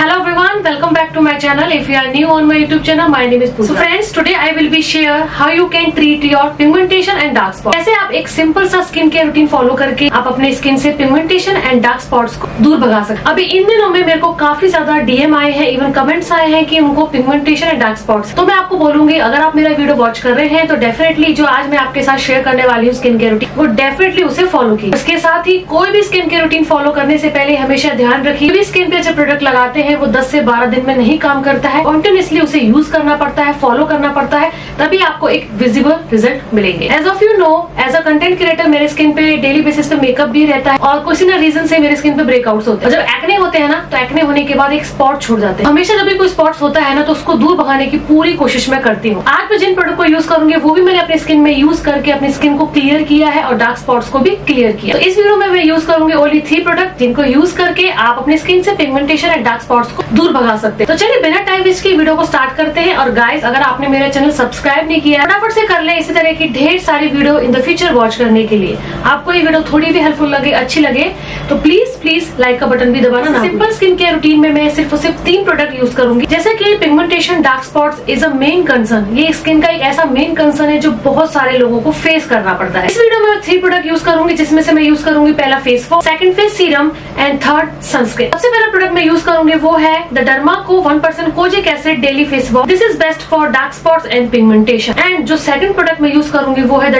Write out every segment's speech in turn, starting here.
Hello everyone, welcome back to my channel. If you are new on my YouTube channel, my name is Pooja. So friends, today I will be share how you can treat your pigmentation and. कैसे आप एक simple सा skin care routine follow करके आप अपने skin से pigmentation and dark spots को दूर भगा सकते अभी इन दिनों में मेरे को काफ़ी ज़्यादा डीएम आए हैं इवन कमेंट्स आए हैं कि उनको पिगमेंटेशन एंड डार्क स्पॉट्स तो मैं आपको बोलूँगी अगर आप मेरा वीडियो वॉच कर रहे हैं तो डेफिनेटली जो आज मैं आपके साथ शेयर करने वाली हूँ स्किन केयर रूटीन वो डेफिनेटली उसे फॉलो की इसके साथ ही कोई भी स्किन केयर रूटीन फॉलो करने से पहले हमेशा ध्यान रखिए स्किन पे जो प्रोडक्ट लगाते हैं वो 10 से 12 दिन में नहीं काम करता है। कॉन्टिन्यूसली उसे यूज़ करना पड़ता है फॉलो करना पड़ता है, तभी आपको एक विजिबल रिज़ल्ट मिलेंगे। As of you know as a content creator मेरे स्किन पे डेली बेसिस पे मेकअप भी रहता है और किसी ना रीजन से मेरे स्किन पे ब्रेकआउट होते हैं। जब एक्ने होते हैं ना तो एक्ने होने के बाद एक स्पॉट छोड़ जाते हैं। हमेशा जब भी कोई स्पॉट होता है ना तो उसको दूर भगाने की पूरी कोशिश मैं करती हूँ। आज मैं जिन प्रोडक्ट को यूज़ करूँगी, वो भी मैंने अपनी स्किन में यूज़ करके अपनी स्किन को क्लियर किया है और डार्क स्पॉट्स को भी क्लियर किया। तो इस वीडियो में मैं यूज़ करूँगी ओनली थ्री प्रोडक्ट जिनको यूज़ करके आप अपनी स्किन से पिगमेंटेशन एंड डार्क स्पॉट्स को दूर भगा सकते हैं। तो चलिए बिना टाइम वेस्ट की वीडियो को स्टार्ट करते हैं। और गाइस अगर आपने मेरा चैनल सब्सक्राइब नहीं किया फटाफट से कर ले इसी तरह की ढेर सारी video in the future watch करने के लिए। आपको ये वीडियो थोड़ी भी हेल्पफुल लगे अच्छी लगे तो प्लीज़ प्लीज़ लाइक का बटन भी दबाना ना सिंपल स्किन केयर रूटीन में मैं सिर्फ़ और सिर्फ़ तीन प्रोडक्ट यूज़ करूँगी। जैसे की pigmentation dark spot is a main concern ये स्किन का एक ऐसा मेन कंसर्न है जो बहुत सारे लोगों को फेस करना पड़ता है। इस वीडियो में थ्री प्रोडक्ट यूज़ करूँगी जिसमें से मैं यूज़ करूँगी पहला face wash second face serum and third sunscreen सबसे पहला प्रोडक्ट मैं यूज़ करूँगी वो है the Co one percent kojic acid daily face wash this is best for dark spots and pigmentation and जो सेकंड प्रोडक्ट मैं यूज़ करूँगी वो है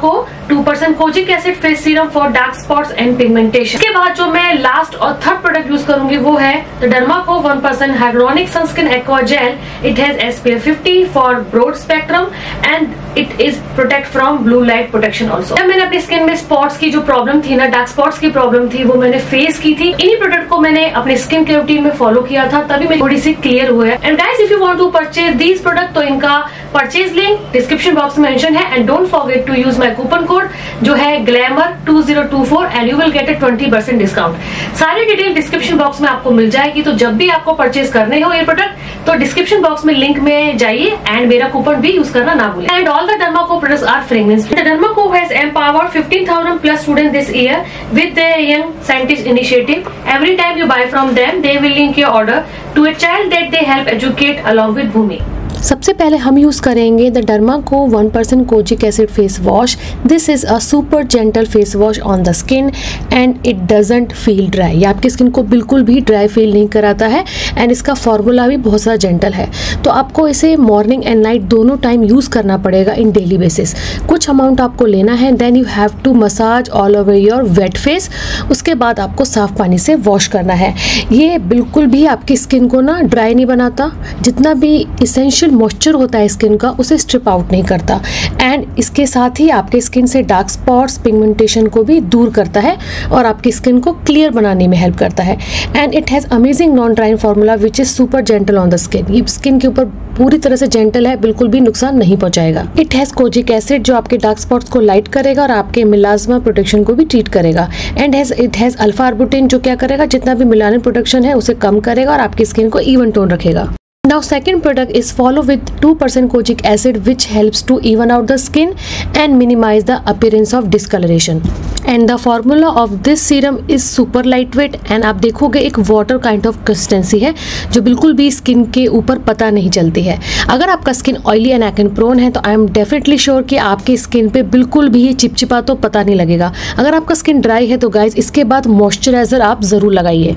Co two percent kojic acid face serum for dark spots and pigmentation इसके बाद जो मैं last और थर्ड प्रोडक्ट यूज़ करूँगी वो है Co one percent hyaluronic sunscreen aqua gel it has SPF 50 for broad spectrum and it is protect from blue light protection also मैंने अपनी स्किन में स्पॉट्स की जो प्रॉब्लम थी ना डार्क स्पॉट्स की प्रॉब्लम थी, वो मैंने फेस की थी। इन्हीं प्रोडक्ट को मैंने अपने स्किन केयर रूटीन में फॉलो किया था तभी मैं थोड़ी सी क्लियर हुआ है। And guys if you want to purchase these product तो इनका परचेज लिंक डिस्क्रिप्शन बॉक्स में मेंशन है। And don't forget to use my coupon code जो है glamour 2024 and you will get a 20% discount सारी डिटेल डिस्क्रिप्शन बॉक्स में आपको मिल जाएगी। तो जब भी आपको परचेज करने हो ये प्रोडक्ट तो डिस्क्रिप्शन बॉक्स में लिंक में जाइए एंड मेरा कूपन भी यूज़ करना ना भूलें। And all the Derma Co products are fragrance the Derma Co has empowered 15000 plus students this year with their young scientist initiative. Every time you buy from them, they will link your order to a child that they help educate along with Bhumi. सबसे पहले हम use करेंगे the Derma Co one percent kojic acid face wash this is a super gentle face wash on the skin and it doesn't feel dry ये आपकी skin को बिल्कुल भी dry feel नहीं कराता है एंड इसका फॉर्मूला भी बहुत ज़्यादा जेंटल है। तो आपको इसे मॉर्निंग एंड नाइट दोनों टाइम यूज़ करना पड़ेगा इन डेली बेसिस कुछ अमाउंट आपको लेना है then you have to massage all over your wet face उसके बाद आपको साफ़ पानी से वॉश करना है। ये बिल्कुल भी आपकी स्किन को ना ड्राई नहीं बनाता। जितना भी इसेंशियल मॉइस्चर होता है स्किन का, उसे स्ट्रिप आउट नहीं करता। एंड इसके साथ ही आपके स्किन से डार्क स्पॉट्स पिगमेंटेशन को भी दूर करता है और आपकी स्किन को क्लियर बनाने में हेल्प करता है। And it has amazing non drying formula which is super gentle on the skin ये स्किन के ऊपर पूरी तरह से जेंटल है, बिल्कुल भी नुकसान नहीं पहुंचाएगा। इट हैज़ कोजिक एसिड जो आपके डार्क स्पॉट्स को लाइट करेगा और आपके मिलाजमा प्रोटेक्शन को भी ट्रीट करेगा। And has it has alpha arbutin जो क्या करेगा, जितना भी मिलानिन प्रोटेक्शन है, उसे कम करेगा और आपकी स्किन को इवन टोन रखेगा। Now second product is follow with 2% kojic acid which helps to even out the skin and minimize the appearance of discoloration. And the formula of this serum is super lightweight and आप देखोगे एक water kind of consistency है जो बिल्कुल भी skin के ऊपर पता नहीं चलती है अगर आपका skin oily and acne prone है तो आई एम डेफिनेटली श्योर कि आपके स्किन पे बिल्कुल भी ये चिपचिपा तो पता नहीं लगेगा अगर आपका स्किन ड्राई है तो गाइज़ इसके बाद मॉइस्चराइजर आप ज़रूर लगाइए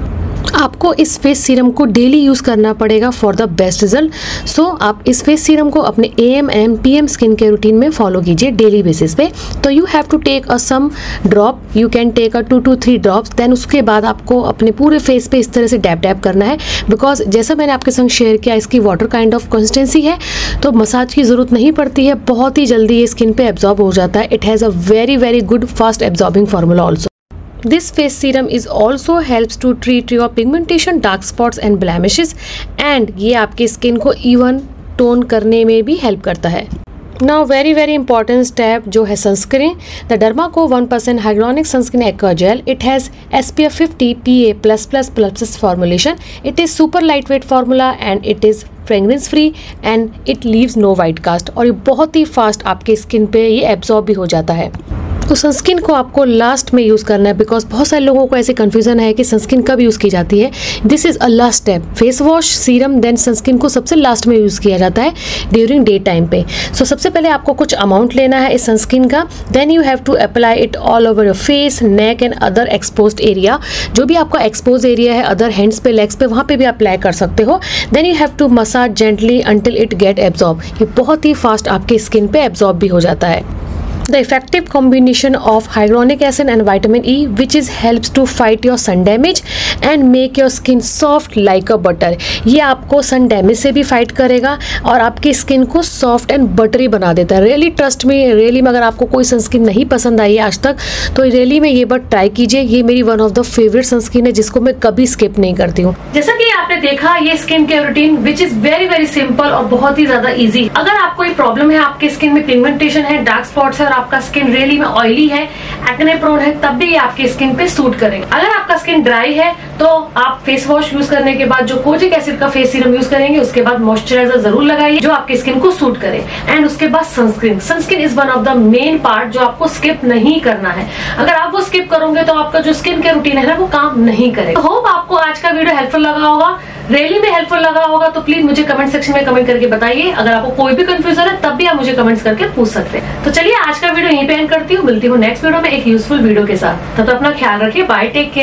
आपको इस फेस सीरम को डेली यूज़ करना पड़ेगा for the best result so आप इस फेस सीरम को अपने A M M P M skin care routine में फॉलो कीजिए डेली बेसिस पे. तो you have to take a some drop you can take a two two three drops then उसके बाद आपको अपने पूरे फेस पे इस तरह से डैप डैप करना है. बिकॉज़ जैसा मैंने आपके संग शेयर किया, इसकी वाटर काइंड ऑफ़ कंसिस्टेंसी है तो मसाज की ज़रूरत नहीं पड़ती है. बहुत ही जल्दी ये स्किन पे एब्जॉर्ब हो जाता है. It has a very very good fast absorbing formula also This face serum is also helps to treat your pigmentation, dark spots and blemishes and ये आपकी स्किन को इवन टोन करने में भी हेल्प करता है। Now very very important step जो है sunscreen the Derma Co one percent hyaluronic sunscreen aqua gel it has S P F fifty P A plus plus plus formulation it is super light weight formula and it is fragrance free and it leaves no white cast और ये बहुत ही fast आपके skin पे ये absorb भी हो जाता है। तो सनस्क्रीन को आपको लास्ट में यूज़ करना है बिकॉज़ बहुत सारे लोगों को ऐसे कन्फ्यूज़न है कि सनस्क्रीन कब यूज़ की जाती है। This is a last step face wash serum then sunscreen को सबसे लास्ट में यूज़ किया जाता है ड्यूरिंग डे टाइम पे। सो so, सबसे पहले आपको कुछ अमाउंट लेना है इस सनस्क्रीन का। Then you have to apply it all over your face neck and other expose area जो भी आपका एक्सपोज एरिया है अदर हैंड्स पे लेग्स पे वहाँ पर भी अप्लाई कर सकते हो। Then you have to massage gently until it get absorb ये बहुत ही फास्ट आपके स्किन पर एब्जॉर्ब भी हो जाता है। The effective combination of hyaluronic acid and vitamin E which is helps to fight your sun damage and make your skin soft like a butter. ये आपको सन डैमेज से भी फाइट करेगा और आपकी स्किन को सॉफ्ट एंड बटरी बना देता है। रियली ट्रस्ट में रियली में अगर आपको कोई सनस्क्रीन नहीं पसंद आई है आज तक तो रियली में ये बट ट्राई कीजिए। ये मेरी one of the favourite sunscreen है, जिसको मैं कभी स्किप नहीं करती हूँ। जैसा कि आपने देखा, ये skin care routine which is very very simple और बहुत ही ज़्यादा इजी अगर आपको प्रॉब्लम है, आपके स्किन में पिगमेंटेशन है डार्क स्पॉट्स है आपका स्किन रियली में ऑयली है एक्ने प्रोन है, तब भी ये आपके स्किन पे सूट करेंगे। अगर आपका स्किन ड्राई है तो आप फेस वॉश यूज़ करने के बाद जो कोजिक एसिड का फेस सीरम यूज़ करेंगे, उसके बाद मॉइस्चराइजर ज़रूर लगाइए, जो आपकी स्किन को सूट करे। एंड उसके बाद sunscreen sunscreen is one of the main part जो आपको स्किप नहीं करना है। अगर आप वो स्किप करोगे तो आपका जो स्किन केयर रूटीन है ना, वो काम नहीं करेगा। होप आपको आज का वीडियो हेल्पफुल लगा होगा। रैली में हेल्पफुल लगा होगा तो प्लीज़ मुझे कमेंट सेक्शन में कमेंट करके बताइए। अगर आपको कोई भी कंफ्यूजन है, तब भी आप मुझे कमेंट्स करके पूछ सकते हैं। तो चलिए, आज का वीडियो यहीं पे एंड करती हूँ। मिलती हूँ नेक्स्ट वीडियो में एक यूजफुल वीडियो के साथ। तब तो अपना ख्याल रखिए। Bye take care